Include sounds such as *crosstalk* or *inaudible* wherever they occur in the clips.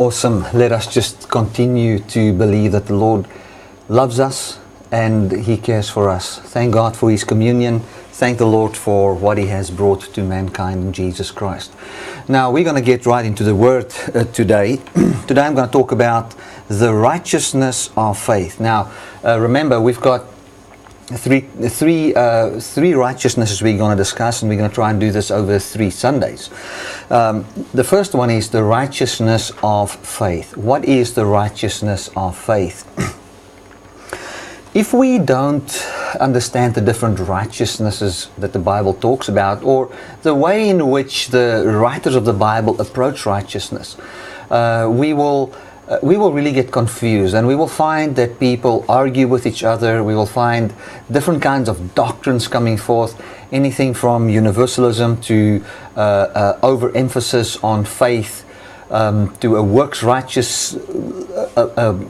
Awesome. Let us just continue to believe that the Lord loves us and He cares for us. Thank God for His communion. Thank the Lord for what He has brought to mankind in Jesus Christ. Now, we're going to get right into the Word uh, today. *clears throat* today, I'm going to talk about the righteousness of faith. Now, uh, remember, we've got three, three, uh, three righteousnesses we're going to discuss, and we're going to try and do this over three Sundays. Um, the first one is the righteousness of faith. What is the righteousness of faith? if we don't understand the different righteousnesses that the Bible talks about, or the way in which the writers of the Bible approach righteousness, uh, we will uh, we will really get confused and we will find that people argue with each other. We will find different kinds of doctrines coming forth, anything from universalism to uh, uh, overemphasis on faith um, to a works righteous uh, uh, uh,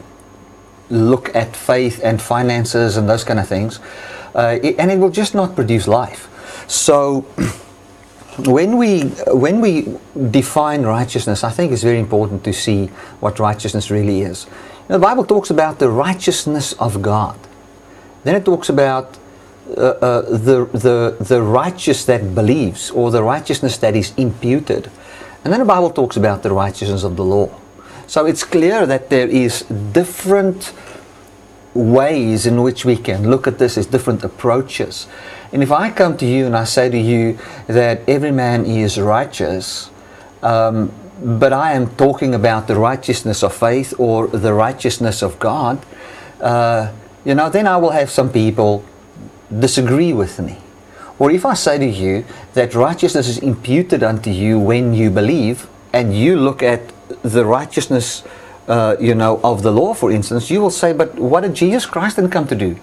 look at faith and finances and those kind of things. It, and it will just not produce life. So, *clears throat* when we when we define righteousness, I think it's very important to see what righteousness really is. You know, the Bible talks about the righteousness of God. Then it talks about uh, uh, the, the, the righteous that believes or the righteousness that is imputed. And then the Bible talks about the righteousness of the law. So it's clear that there is different ways in which we can look at this, there's different approaches. And if I come to you and I say to you that every man is righteous, um, but I am talking about the righteousness of faith or the righteousness of God, uh, you know, then I will have some people disagree with me. Or if I say to you that righteousness is imputed unto you when you believe, and you look at the righteousness, uh, you know, of the law, for instance, you will say, but what did Jesus Christ then come to do?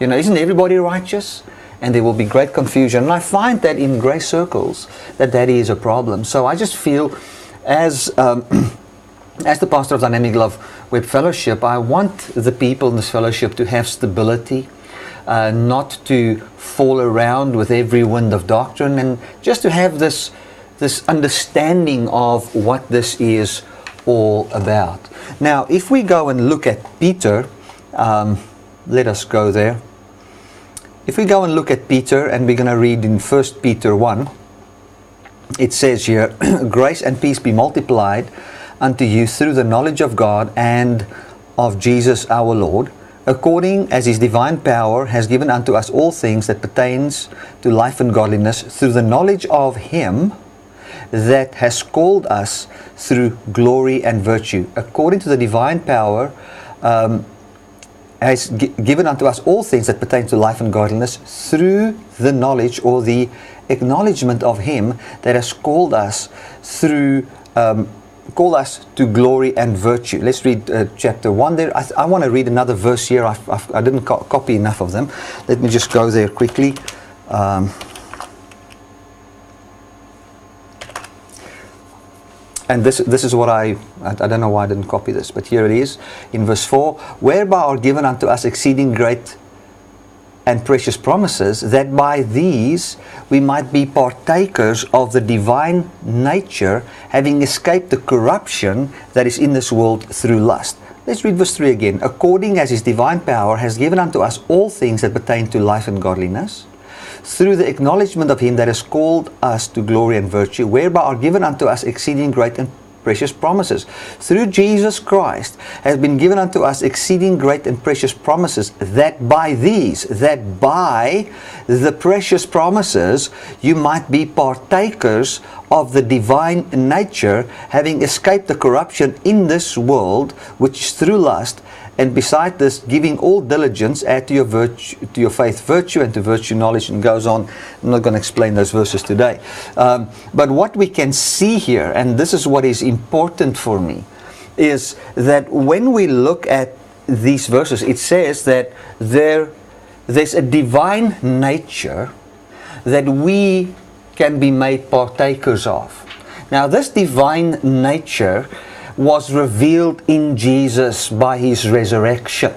You know, isn't everybody righteous? And there will be great confusion. And I find that in grace circles that that is a problem. So I just feel as um, *clears throat* as the pastor of Dynamic Love Web Fellowship, I want the people in this fellowship to have stability, uh, not to fall around with every wind of doctrine, and just to have this this understanding of what this is all about. Now, if we go and look at Peter, um, let us go there. If we go and look at Peter, and we're going to read in 1 Peter 1, it says here, *clears throat* Grace and peace be multiplied unto you through the knowledge of God and of Jesus our Lord, according as his divine power has given unto us all things that pertains to life and godliness, through the knowledge of him that has called us through glory and virtue, according to the divine power um, has given unto us all things that pertain to life and godliness through the knowledge or the acknowledgement of Him that has called us through. Um, called us to glory and virtue. Let's read uh, chapter 1 there. I, I want to read another verse here. I've, I've, I did not co- copy enough of them. Let me just go there quickly. Um, and this, this is what I, I, I don't know why I didn't copy this, but here it is in verse 4 whereby are given unto us exceeding great and precious promises, that by these we might be partakers of the divine nature, having escaped the corruption that is in this world through lust. Let's read verse 3 again. According as his divine power has given unto us all things that pertain to life and godliness through the acknowledgement of him that has called us to glory and virtue, whereby are given unto us exceeding great and precious promises. Through Jesus Christ has been given unto us exceeding great and precious promises, that by these, that by the precious promises, you might be partakers of the divine nature, having escaped the corruption in this world, which is through lust and beside this, giving all diligence, add to your virtue, to your faith virtue, and to virtue knowledge, and goes on. I'm not going to explain those verses today. Um, but what we can see here, and this is what is important for me, is that when we look at these verses, it says that there, there's a divine nature that we can be made partakers of. Now, this divine nature was revealed in Jesus by his resurrection.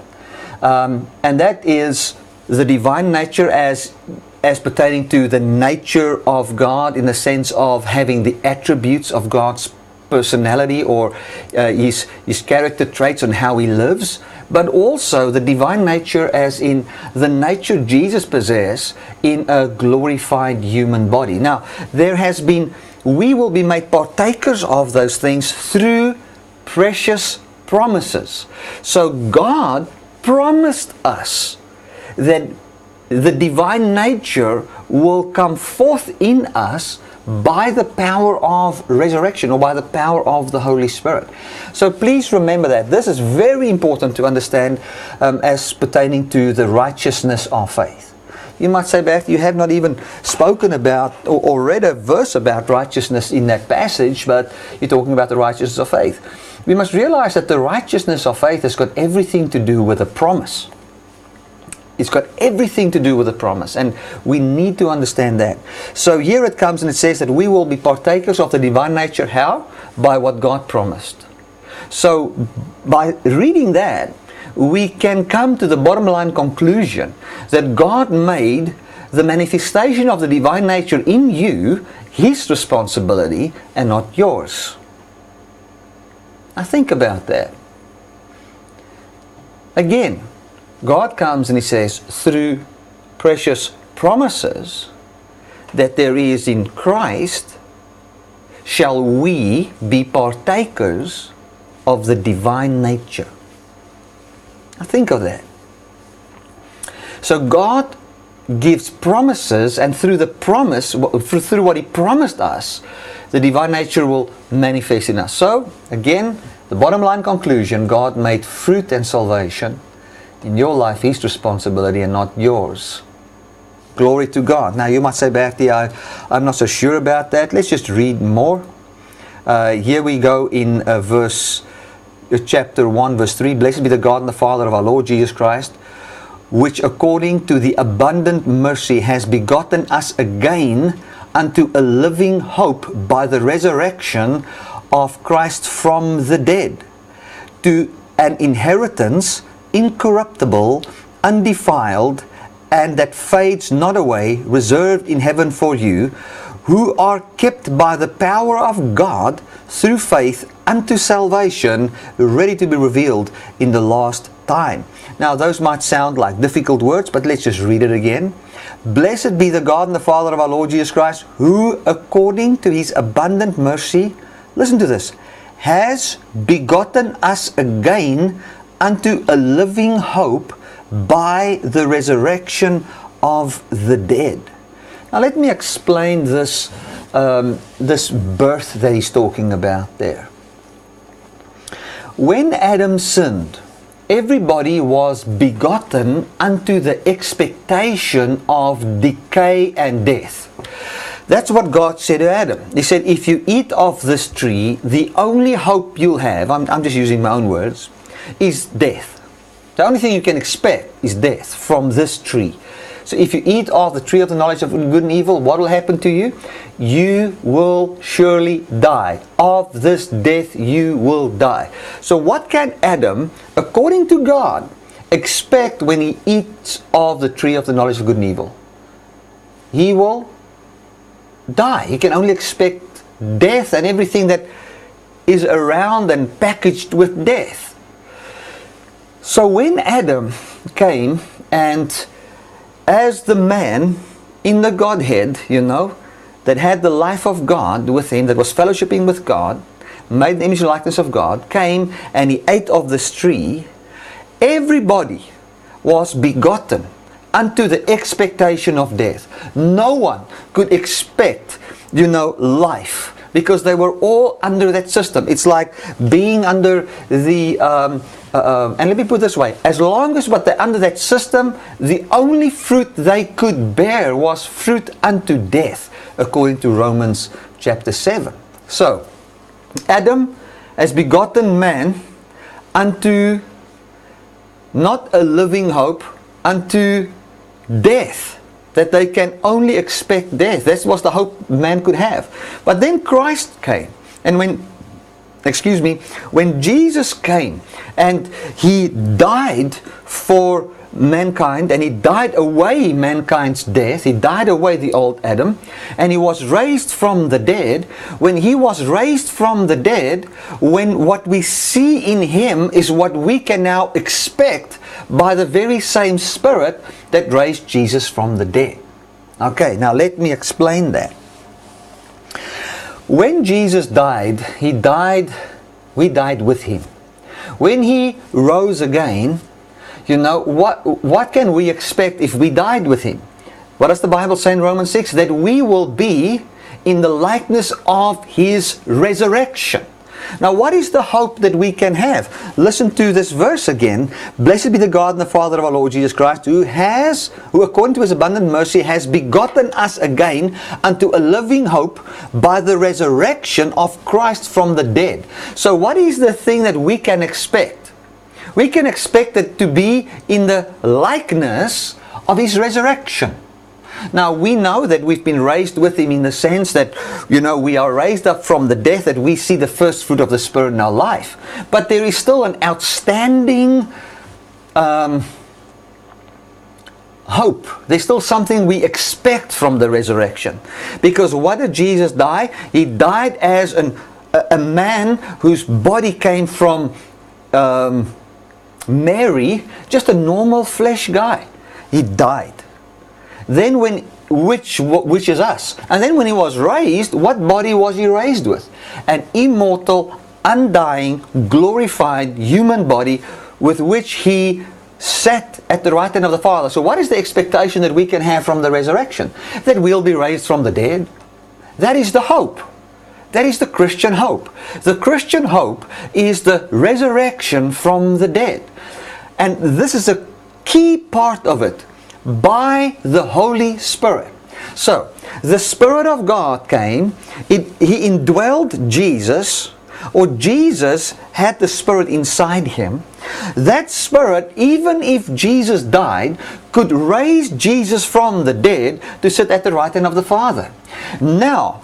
Um, and that is the divine nature as, as pertaining to the nature of God in the sense of having the attributes of God's personality or uh, his, his character traits and how he lives, but also the divine nature as in the nature Jesus possesses in a glorified human body. Now, there has been, we will be made partakers of those things through precious promises. So God promised us that the divine nature will come forth in us by the power of resurrection or by the power of the Holy Spirit. So please remember that. This is very important to understand um, as pertaining to the righteousness of faith. You might say, Beth, you have not even spoken about or, or read a verse about righteousness in that passage, but you're talking about the righteousness of faith. We must realize that the righteousness of faith has got everything to do with a promise. It's got everything to do with the promise, and we need to understand that. So here it comes and it says that we will be partakers of the divine nature. How? By what God promised. So by reading that, we can come to the bottom line conclusion that God made the manifestation of the divine nature in you His responsibility and not yours. Now think about that. Again, God comes and He says, through precious promises that there is in Christ, shall we be partakers of the divine nature. Now think of that. So God gives promises, and through the promise, through what He promised us, the divine nature will manifest in us. So, again, the bottom line conclusion God made fruit and salvation your life His responsibility and not yours. Glory to God. Now, you might say, Bertie, I, I'm not so sure about that. Let's just read more. Uh, here we go in uh, verse uh, chapter 1, verse 3. Blessed be the God and the Father of our Lord Jesus Christ, which according to the abundant mercy has begotten us again unto a living hope by the resurrection of Christ from the dead, to an inheritance incorruptible, undefiled, and that fades not away, reserved in heaven for you, who are kept by the power of God through faith unto salvation, ready to be revealed in the last time. Now, those might sound like difficult words, but let's just read it again. Blessed be the God and the Father of our Lord Jesus Christ, who, according to his abundant mercy, listen to this, has begotten us again unto a living hope by the resurrection of the dead. Now, let me explain this, um, this birth that he's talking about there. When Adam sinned, everybody was begotten unto the expectation of decay and death. That's what God said to Adam. He said, If you eat of this tree, the only hope you'll have, I'm, I'm just using my own words, is death. The only thing you can expect is death from this tree. So if you eat of the tree of the knowledge of good and evil, what will happen to you? You will surely die. Of this death you will die. So what can Adam, according to God, expect when he eats of the tree of the knowledge of good and evil? He will die. He can only expect death and everything that is around and packaged with death. So when Adam came and as the man in the Godhead, you know, that had the life of God with him, that was fellowshipping with God, made the image and likeness of God, came and he ate of this tree, everybody was begotten unto the expectation of death. No one could expect, you know, life because they were all under that system. It's like being under the um, uh, uh, and let me put this way as long as what they're under that system, the only fruit they could bear was fruit unto death, according to Romans chapter 7. So, Adam has begotten man unto not a living hope, unto death. That they can only expect death. That was the hope man could have. But then Christ came. And when excuse me, when Jesus came and he died for mankind and he died away mankind's death. He died away the old Adam and he was raised from the dead. When he was raised from the dead, when what we see in him is what we can now expect by the very same Spirit that raised Jesus from the dead. Okay, now let me explain that. When Jesus died, he died, we died with him. When he rose again, you know, what, what can we expect if we died with him? What does the Bible say in Romans 6? That we will be in the likeness of his resurrection. Now, what is the hope that we can have? Listen to this verse again. Blessed be the God and the Father of our Lord Jesus Christ, who has, who according to his abundant mercy has begotten us again unto a living hope by the resurrection of Christ from the dead. So, what is the thing that we can expect? we can expect it to be in the likeness of his resurrection. Now we know that we've been raised with him in the sense that, you know, we are raised up from the death that we see the first fruit of the Spirit in our life. But there is still an outstanding um, hope. There's still something we expect from the resurrection. Because what did Jesus die? He died as an, a, a man whose body came from. Um, Mary, just a normal flesh guy. He died. Then when which which is us. And then when he was raised, what body was he raised with? An immortal, undying, glorified human body with which he sat at the right hand of the Father. So what is the expectation that we can have from the resurrection? That we'll be raised from the dead. That is the hope. That is the Christian hope. The Christian hope is the resurrection from the dead. And this is a key part of it by the Holy Spirit. So, the Spirit of God came, it, He indwelled Jesus, or Jesus had the Spirit inside Him. That Spirit, even if Jesus died, could raise Jesus from the dead to sit at the right hand of the Father. Now,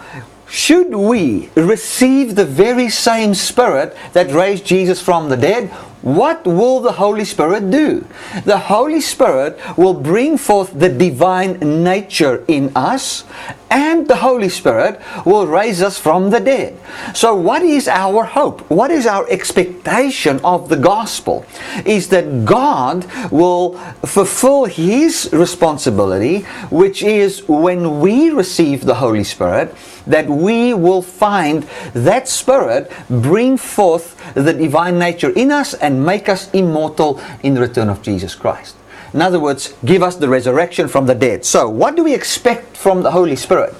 should we receive the very same Spirit that raised Jesus from the dead, what will the Holy Spirit do? The Holy Spirit will bring forth the divine nature in us, and the Holy Spirit will raise us from the dead. So, what is our hope? What is our expectation of the gospel? Is that God will fulfill His responsibility, which is when we receive the Holy Spirit, that we will find that Spirit bring forth the divine nature in us and make us immortal in the return of Jesus Christ. In other words, give us the resurrection from the dead. So, what do we expect from the Holy Spirit?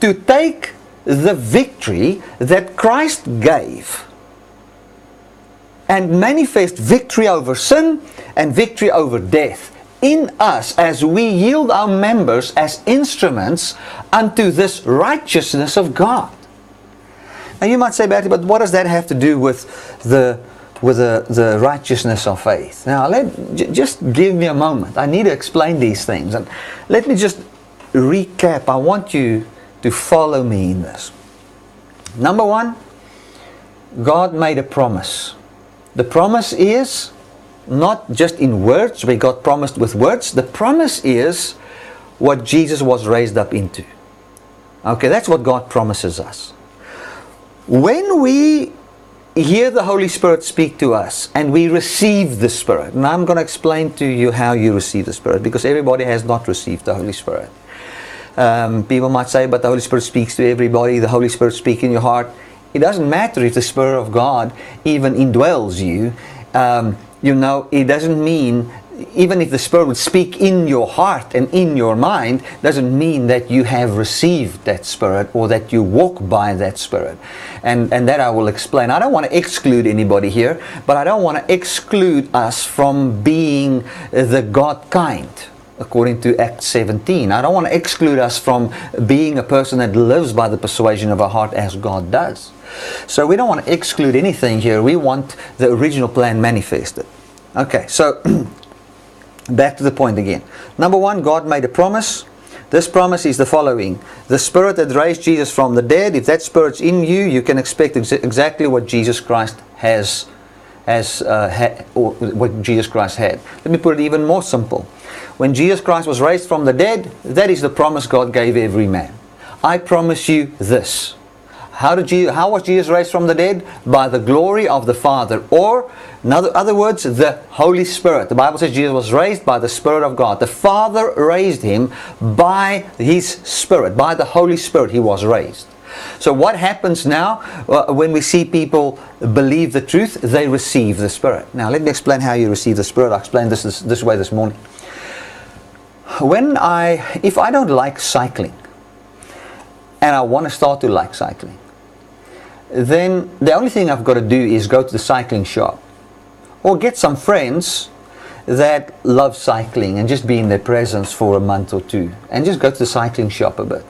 To take the victory that Christ gave and manifest victory over sin and victory over death in us as we yield our members as instruments unto this righteousness of God. Now you might say, Betty, but what does that have to do with the with the, the righteousness of faith? Now let j- just give me a moment. I need to explain these things. And let me just recap. I want you to follow me in this. Number one, God made a promise. The promise is not just in words, we got promised with words. The promise is what Jesus was raised up into. Okay, that's what God promises us. When we hear the Holy Spirit speak to us and we receive the Spirit, and I'm going to explain to you how you receive the Spirit because everybody has not received the Holy Spirit. Um, people might say, but the Holy Spirit speaks to everybody, the Holy Spirit speaks in your heart. It doesn't matter if the Spirit of God even indwells you. Um, you know, it doesn't mean even if the Spirit would speak in your heart and in your mind, doesn't mean that you have received that Spirit or that you walk by that Spirit. And, and that I will explain. I don't want to exclude anybody here, but I don't want to exclude us from being the God kind according to Acts 17. I don't want to exclude us from being a person that lives by the persuasion of our heart as God does. So we don't want to exclude anything here. We want the original plan manifested. Okay, so *clears throat* back to the point again. Number one, God made a promise. This promise is the following The Spirit that raised Jesus from the dead, if that Spirit's in you, you can expect ex- exactly what Jesus Christ has, has uh, ha- or what Jesus Christ had. Let me put it even more simple. When Jesus Christ was raised from the dead, that is the promise God gave every man. I promise you this. How, did Jesus, how was Jesus raised from the dead? By the glory of the Father. Or, in other, words, the Holy Spirit. The Bible says Jesus was raised by the Spirit of God. The Father raised him by His Spirit. By the Holy Spirit, he was raised. So, what happens now uh, when we see people believe the truth? They receive the Spirit. Now, let me explain how you receive the Spirit. I explained this, this this way this morning. When I, if I don't like cycling, and I want to start to like cycling, then the only thing I've got to do is go to the cycling shop or get some friends that love cycling and just be in their presence for a month or two and just go to the cycling shop a bit.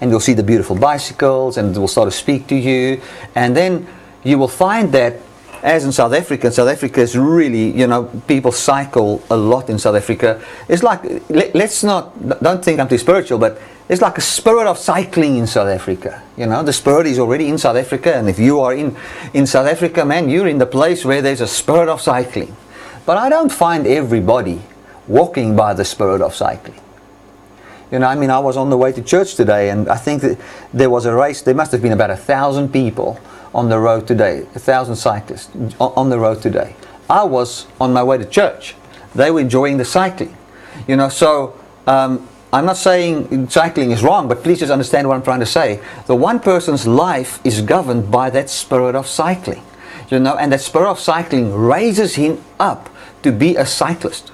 And you'll see the beautiful bicycles and they'll start to speak to you. And then you will find that, as in South Africa, South Africa is really, you know, people cycle a lot in South Africa. It's like, let, let's not, don't think I'm too spiritual, but there's like a spirit of cycling in South Africa. You know, the spirit is already in South Africa, and if you are in, in South Africa, man, you're in the place where there's a spirit of cycling. But I don't find everybody walking by the spirit of cycling. You know, I mean, I was on the way to church today, and I think that there was a race. There must have been about a thousand people on the road today, a thousand cyclists on the road today. I was on my way to church. They were enjoying the cycling. You know, so um, I'm not saying cycling is wrong, but please just understand what I'm trying to say. The one person's life is governed by that spirit of cycling. You know, and that spirit of cycling raises him up to be a cyclist.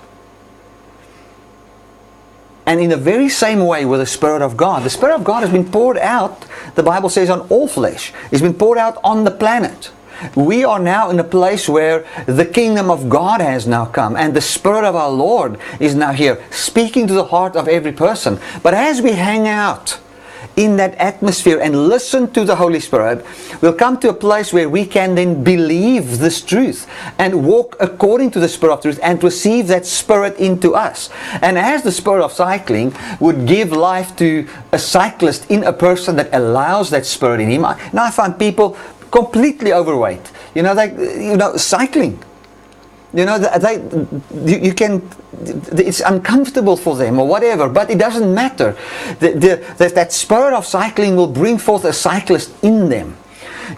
And in the very same way with the Spirit of God, the Spirit of God has been poured out, the Bible says, on all flesh. It's been poured out on the planet we are now in a place where the kingdom of God has now come and the Spirit of our Lord is now here, speaking to the heart of every person. But as we hang out, in that atmosphere and listen to the Holy Spirit, we'll come to a place where we can then believe this truth and walk according to the Spirit of truth and receive that Spirit into us. And as the Spirit of cycling would give life to a cyclist in a person that allows that Spirit in him. Now I find people completely overweight. You know, like you know, cycling. You know, they, you, you can, it's uncomfortable for them or whatever, but it doesn't matter. The, the, that spur of cycling will bring forth a cyclist in them.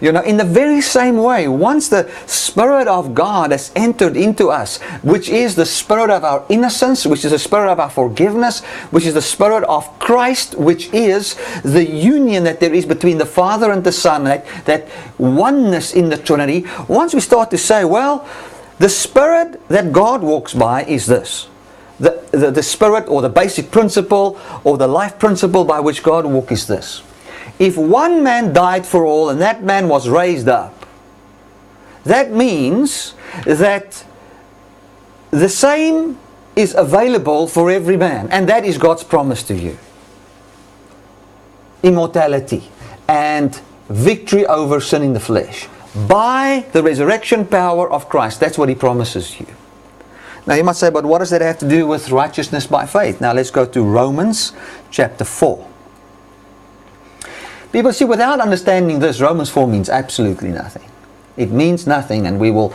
You know, in the very same way, once the Spirit of God has entered into us, which is the Spirit of our innocence, which is the Spirit of our forgiveness, which is the Spirit of Christ, which is the union that there is between the Father and the Son, that, that oneness in the Trinity, once we start to say, well, the Spirit that God walks by is this. The, the, the spirit or the basic principle or the life principle by which God walks is this if one man died for all and that man was raised up, that means that the same is available for every man, and that is God's promise to you immortality and victory over sin in the flesh by the resurrection power of Christ. That's what He promises you. Now you must say, but what does that have to do with righteousness by faith? Now let's go to Romans chapter 4. People see, without understanding this, Romans 4 means absolutely nothing. It means nothing, and we will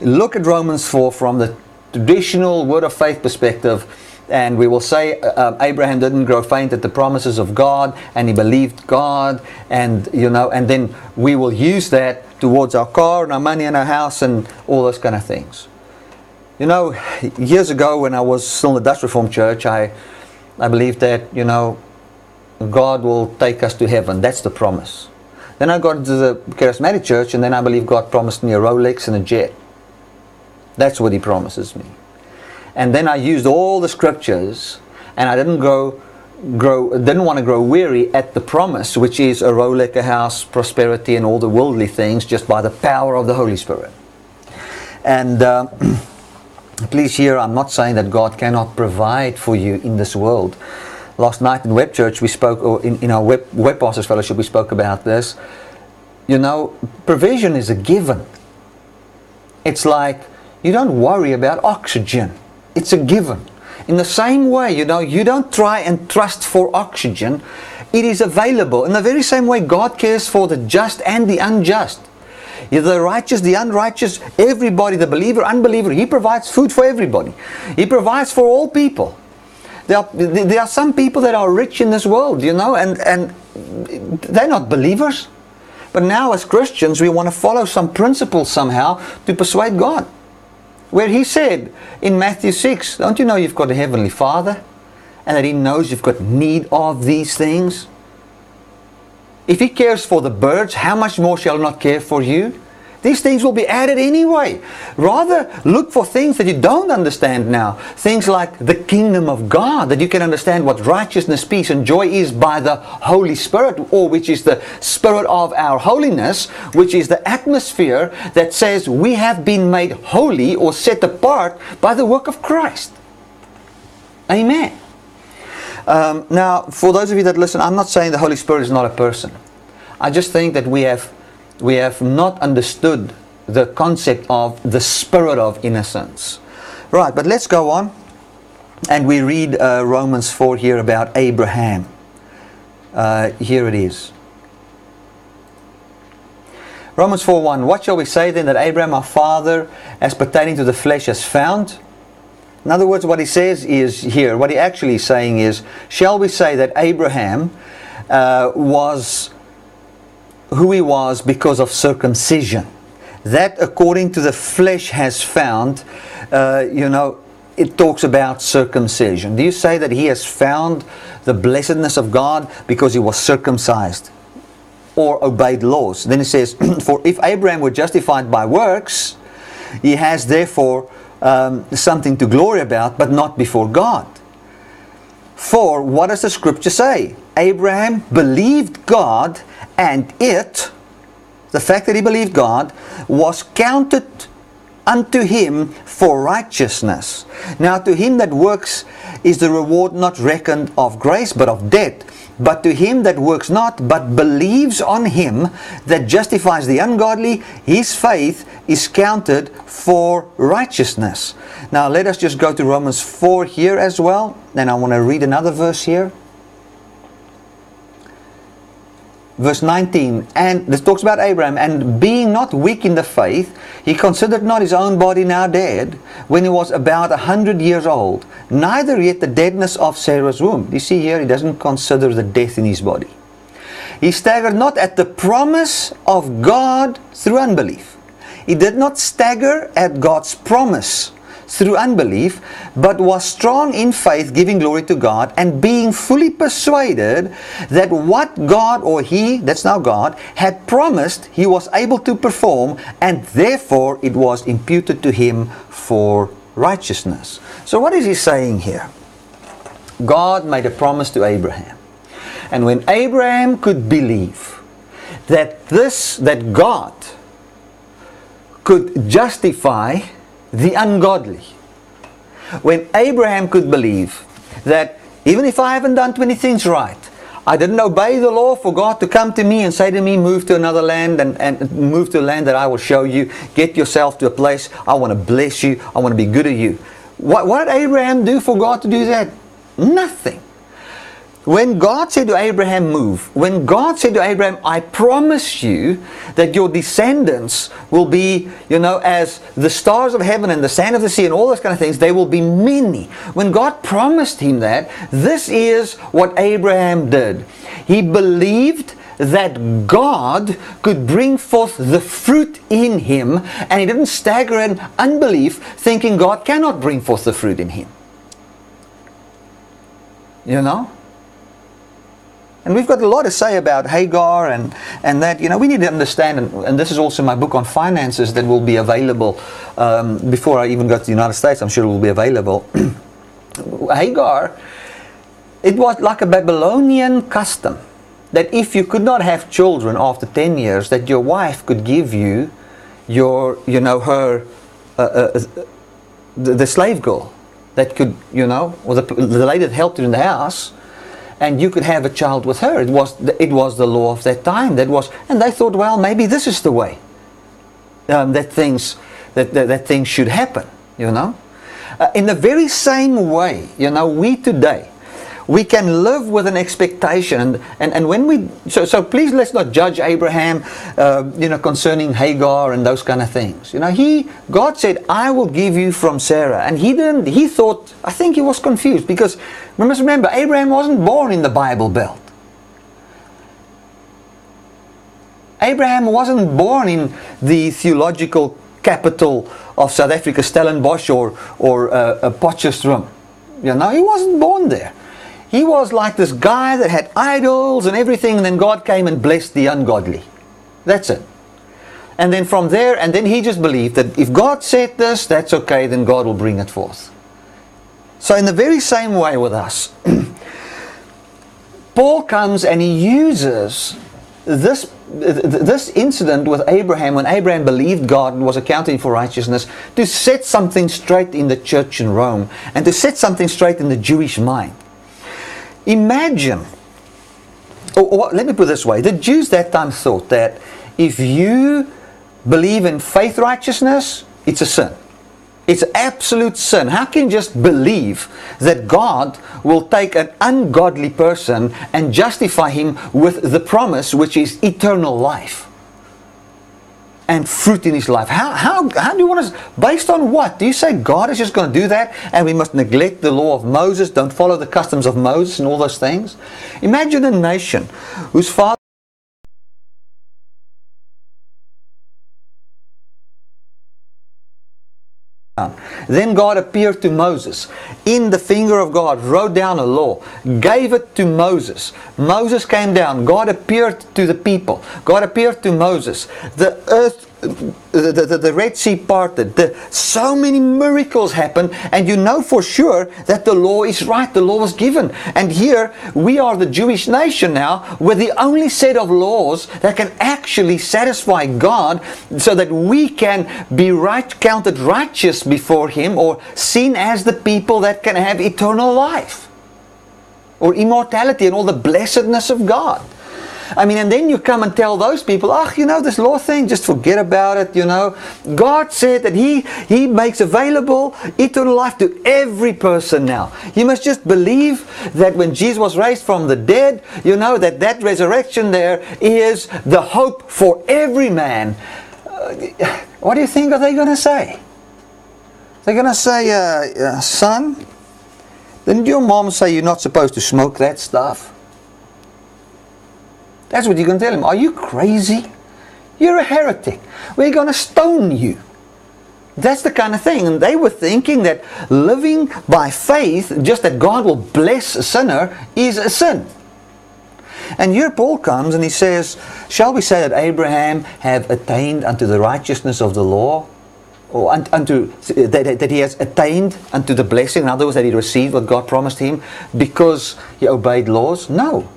look at Romans 4 from the traditional word of faith perspective, and we will say uh, um, Abraham didn't grow faint at the promises of God, and he believed God, and you know, and then we will use that towards our car and our money and our house and all those kind of things. You know, years ago when I was still in the Dutch Reformed Church, I I believed that you know God will take us to heaven. That's the promise. Then I got into the charismatic church, and then I believe God promised me a Rolex and a jet. That's what He promises me. And then I used all the scriptures, and I didn't grow, grow, didn't want to grow weary at the promise, which is a Rolex, a house, prosperity, and all the worldly things, just by the power of the Holy Spirit. And uh, *clears throat* please hear, I'm not saying that God cannot provide for you in this world last night in Web Church, we spoke, or in, in our Web, Web Pastors Fellowship, we spoke about this. You know, provision is a given. It's like you don't worry about oxygen, it's a given. In the same way, you know, you don't try and trust for oxygen. It is available. In the very same way, God cares for the just and the unjust. The righteous, the unrighteous, everybody, the believer, unbeliever, He provides food for everybody. He provides for all people. There are, there are some people that are rich in this world, you know, and, and they're not believers. But now, as Christians, we want to follow some principles somehow to persuade God. Where He said in Matthew 6, Don't you know you've got a Heavenly Father? And that He knows you've got need of these things? If He cares for the birds, how much more shall He not care for you? These things will be added anyway. Rather, look for things that you don't understand now. Things like the kingdom of God, that you can understand what righteousness, peace, and joy is by the Holy Spirit, or which is the Spirit of our holiness, which is the atmosphere that says we have been made holy or set apart by the work of Christ. Amen. Um, now, for those of you that listen, I'm not saying the Holy Spirit is not a person. I just think that we have we have not understood the concept of the spirit of innocence. Right, but let's go on. And we read uh, Romans 4 here about Abraham. Uh, here it is. Romans 4 1. What shall we say then that Abraham our father, as pertaining to the flesh, has found? In other words, what he says is here, what he actually is saying is, shall we say that Abraham uh, was who he was because of circumcision. That, according to the flesh, has found, uh, you know, it talks about circumcision. Do you say that he has found the blessedness of God because he was circumcised or obeyed laws? Then it says, *clears throat* For if Abraham were justified by works, he has therefore um, something to glory about, but not before God. For what does the scripture say? Abraham believed God and it, the fact that he believed God, was counted unto him for righteousness. Now, to him that works is the reward not reckoned of grace, but of debt. But to him that works not, but believes on him that justifies the ungodly, his faith is counted for righteousness. Now, let us just go to Romans 4 here as well. Then I want to read another verse here verse 19, and this talks about Abraham, and being not weak in the faith, he considered not his own body now dead, when he was about a hundred years old, neither yet the deadness of Sarah's womb. You see here, he doesn't consider the death in his body. He staggered not at the promise of God through unbelief. He did not stagger at God's promise through unbelief, but was strong in faith, giving glory to God, and being fully persuaded that what God or He, that's now God, had promised, He was able to perform, and therefore it was imputed to Him for righteousness. So, what is He saying here? God made a promise to Abraham. And when Abraham could believe that this, that God could justify the ungodly. When Abraham could believe that even if I haven't done 20 things right, I didn't obey the law for God to come to me and say to me, move to another land and, and move to a land that I will show you. Get yourself to a place. I want to bless you. I want to be good to you. What, what did Abraham do for God to do that? Nothing. When God said to Abraham, move, when God said to Abraham, I promise you that your descendants will be, you know, as the stars of heaven and the sand of the sea and all those kind of things, they will be many. When God promised him that, this is what Abraham did. He believed that God could bring forth the fruit in him, and he didn't stagger in unbelief, thinking God cannot bring forth the fruit in him. You know? And we've got a lot to say about Hagar and, and that, you know, we need to understand, and, and this is also my book on finances that will be available um, before I even go to the United States, I'm sure it will be available. *clears throat* Hagar, it was like a Babylonian custom that if you could not have children after 10 years, that your wife could give you your, you know, her, uh, uh, the, the slave girl that could, you know, or the, the lady that helped you in the house and you could have a child with her. It was the, it was the law of that time. That was, and they thought, well, maybe this is the way um, that things that, that, that things should happen. You know. Uh, in the very same way, you know, we today, we can live with an expectation. And, and, and when we, so, so please let's not judge Abraham, uh, you know, concerning Hagar and those kind of things. You know, he, God said, I will give you from Sarah. And he didn't, he thought, I think he was confused because we must remember, Abraham wasn't born in the Bible Belt. Abraham wasn't born in the theological capital of South Africa, Stellenbosch or, or uh, Potchefstroom. You know, he wasn't born there. He was like this guy that had idols and everything, and then God came and blessed the ungodly. That's it. And then from there, and then he just believed that if God said this, that's okay, then God will bring it forth. So, in the very same way with us, *clears throat* Paul comes and he uses this this incident with Abraham, when Abraham believed God and was accounting for righteousness, to set something straight in the church in Rome and to set something straight in the Jewish mind. Imagine, or, or let me put this way the Jews that time thought that if you believe in faith righteousness, it's a sin. It's absolute sin. How can you just believe that God will take an ungodly person and justify him with the promise, which is eternal life? And fruit in his life. How, how, how do you want to, based on what? Do you say God is just going to do that and we must neglect the law of Moses, don't follow the customs of Moses and all those things? Imagine a nation whose father Ah. Then God appeared to Moses in the finger of God, wrote down a law, gave it to Moses. Moses came down. God appeared to the people. God appeared to Moses. The earth the, the, the, Red Sea parted. The, so many miracles happened, and you know for sure that the law is right. The law was given. And here we are the Jewish nation now with the only set of laws that can actually satisfy God so that we can be right, counted righteous before Him or seen as the people that can have eternal life or immortality and all the blessedness of God. I mean, and then you come and tell those people, oh, you know, this law thing, just forget about it, you know. God said that He He makes available eternal life to every person now. You must just believe that when Jesus was raised from the dead, you know, that that resurrection there is the hope for every man. Uh, what do you think are they going to say? They're going to say, uh, uh, son, didn't your mom say you're not supposed to smoke that stuff? That's what you're going to tell him. Are you crazy? You're a heretic. We're going to stone you. That's the kind of thing. And they were thinking that living by faith, just that God will bless a sinner, is a sin. And here Paul comes and he says, Shall we say that Abraham have attained unto the righteousness of the law? Or unto that, that he has attained unto the blessing, in other words, that he received what God promised him because he obeyed laws? No.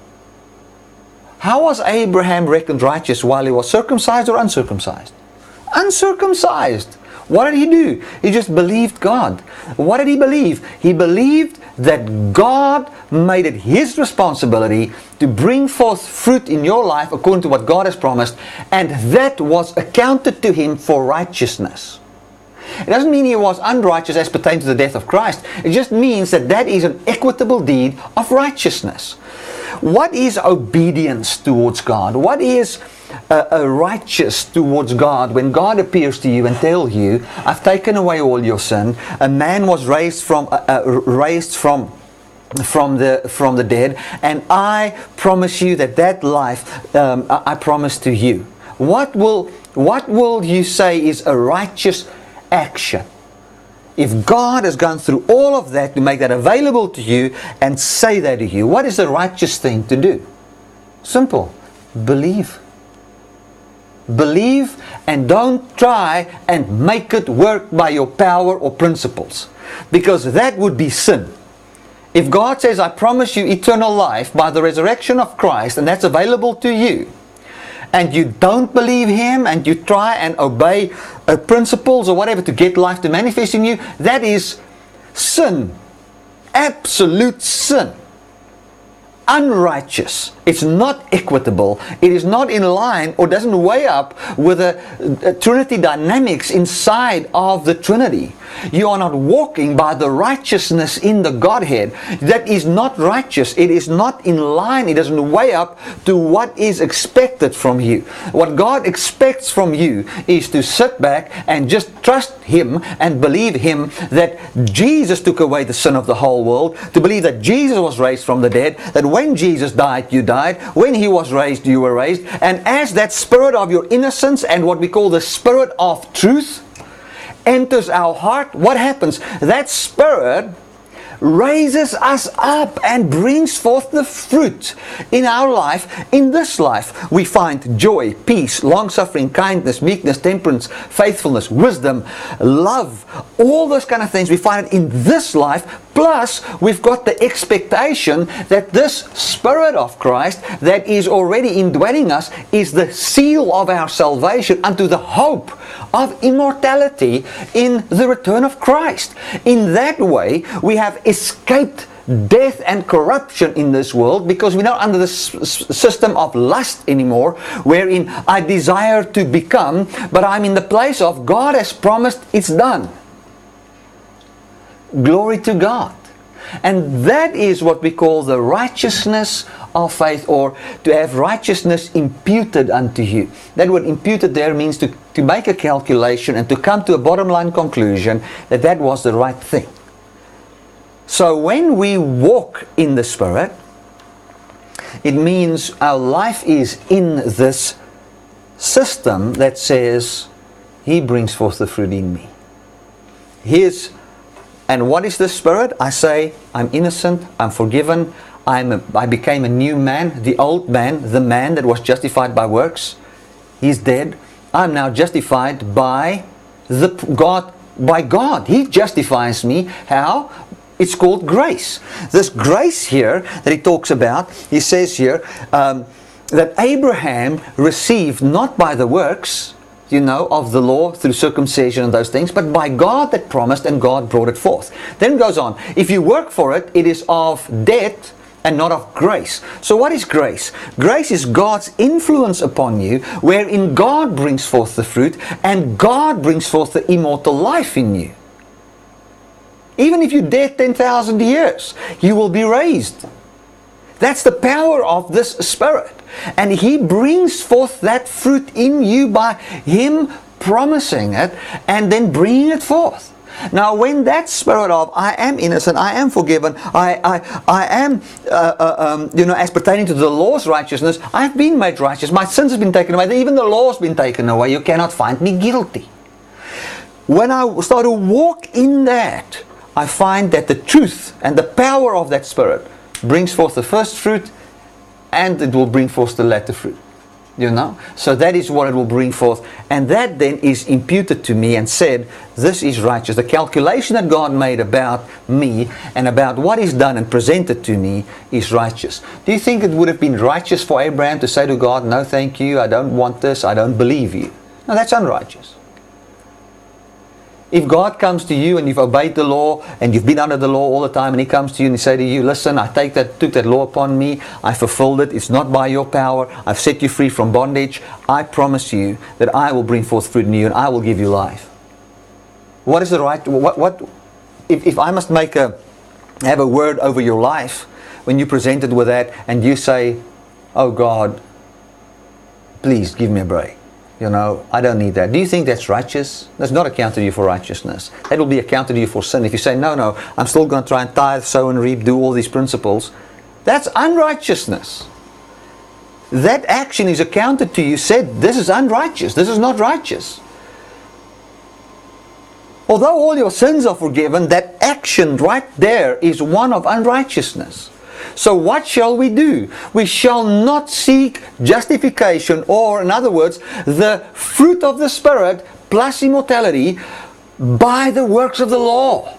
How was Abraham reckoned righteous while he was circumcised or uncircumcised? Uncircumcised. What did he do? He just believed God. What did he believe? He believed that God made it his responsibility to bring forth fruit in your life according to what God has promised, and that was accounted to him for righteousness. It doesn't mean he was unrighteous as pertains to the death of Christ. It just means that that is an equitable deed of righteousness. What is obedience towards God? What is a, righteous towards God when God appears to you and tells you, "I've taken away all your sin. A man was raised from uh, uh, raised from." from the from the dead and i promise you that that life um, I, I promise to you what will what will you say is a righteous action if God has gone through all of that to make that available to you and say that to you, what is the righteous thing to do? Simple. Believe. Believe and don't try and make it work by your power or principles. Because that would be sin. If God says, I promise you eternal life by the resurrection of Christ, and that's available to you, and you don't believe Him and you try and obey uh, principles or whatever to get life to manifest in you, that is sin. Absolute sin. Unrighteous. It's not equitable. It is not in line or doesn't weigh up with the Trinity dynamics inside of the Trinity. You are not walking by the righteousness in the Godhead. That is not righteous. It is not in line. It doesn't weigh up to what is expected from you. What God expects from you is to sit back and just trust Him and believe Him that Jesus took away the sin of the whole world, to believe that Jesus was raised from the dead, that when Jesus died, you died, when He was raised, you were raised, and as that spirit of your innocence and what we call the spirit of truth enters our heart, what happens? That spirit raises us up and brings forth the fruit in our life. In this life, we find joy, peace, long suffering, kindness, meekness, temperance, faithfulness, wisdom, love, all those kind of things. We find it in this life. Plus, we've got the expectation that this Spirit of Christ that is already indwelling us is the seal of our salvation unto the hope of immortality in the return of Christ. In that way, we have escaped death and corruption in this world because we're not under the system of lust anymore, wherein I desire to become, but I'm in the place of God has promised it's done. Glory to God. And that is what we call the righteousness of faith, or to have righteousness imputed unto you. That word imputed there means to, to make a calculation and to come to a bottom line conclusion that that was the right thing. So when we walk in the Spirit, it means our life is in this system that says, He brings forth the fruit in me. Here's and what is the Spirit? I say, I'm innocent, I'm forgiven, I'm a, I became a new man. The old man, the man that was justified by works, he's dead. I'm now justified by the God. By God, He justifies me. How? It's called grace. This grace here that he talks about, he says here um, that Abraham received not by the works, you know, of the law through circumcision and those things, but by God that promised and God brought it forth. Then goes on, if you work for it, it is of debt and not of grace. So, what is grace? Grace is God's influence upon you, wherein God brings forth the fruit and God brings forth the immortal life in you. Even if you're dead 10,000 years, you will be raised. That's the power of this Spirit. And He brings forth that fruit in you by Him promising it and then bringing it forth. Now, when that spirit of I am innocent, I am forgiven, I, I, I am, uh, uh, um, you know, as pertaining to the law's righteousness, I've been made righteous. My sins have been taken away. Even the law's been taken away. You cannot find me guilty. When I start to walk in that, I find that the truth and the power of that spirit brings forth the first fruit and it will bring forth the latter fruit. You know? So that is what it will bring forth. And that then is imputed to me and said, This is righteous. The calculation that God made about me and about what is done and presented to me is righteous. Do you think it would have been righteous for Abraham to say to God, No, thank you, I don't want this, I don't believe you? No, that's unrighteous. If God comes to you and you've obeyed the law and you've been under the law all the time and He comes to you and He say to you, listen, I take that, took that law upon me, I fulfilled it, it's not by your power, I've set you free from bondage, I promise you that I will bring forth fruit in you and I will give you life. What is the right, what, what, if, if I must make a, have a word over your life, when you presented with that and you say, oh God, please give me a break you know, I don't need that. Do you think that's righteous? That's not accounted to you for righteousness. That will be accounted to you for sin. If you say, no, no, I'm still going to try and tithe, sow and reap, do all these principles, that's unrighteousness. That action is accounted to you, said, this is unrighteous, this is not righteous. Although all your sins are forgiven, that action right there is one of unrighteousness. So what shall we do? We shall not seek justification, or in other words, the fruit of the Spirit plus immortality by the works of the law.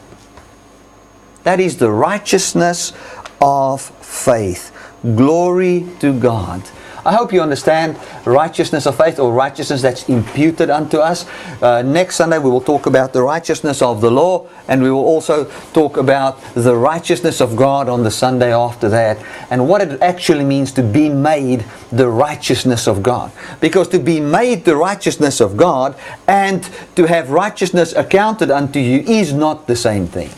That is the righteousness of faith. Glory to God. I hope you understand righteousness of faith or righteousness that's imputed unto us. Uh, next Sunday we will talk about the righteousness of the law and we will also talk about the righteousness of God on the Sunday after that and what it actually means to be made the righteousness of God. Because to be made the righteousness of God and to have righteousness accounted unto you is not the same thing.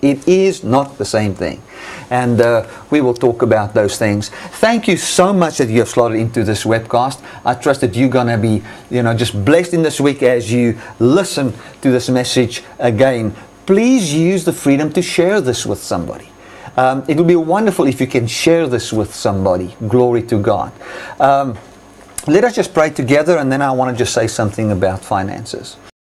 It is not the same thing. And uh, we will talk about those things. Thank you so much that you have slotted into this webcast. I trust that you're going to be, you know, just blessed in this week as you listen to this message again. Please use the freedom to share this with somebody. Um, it would be wonderful if you can share this with somebody. Glory to God. Um, let us just pray together, and then I want to just say something about finances.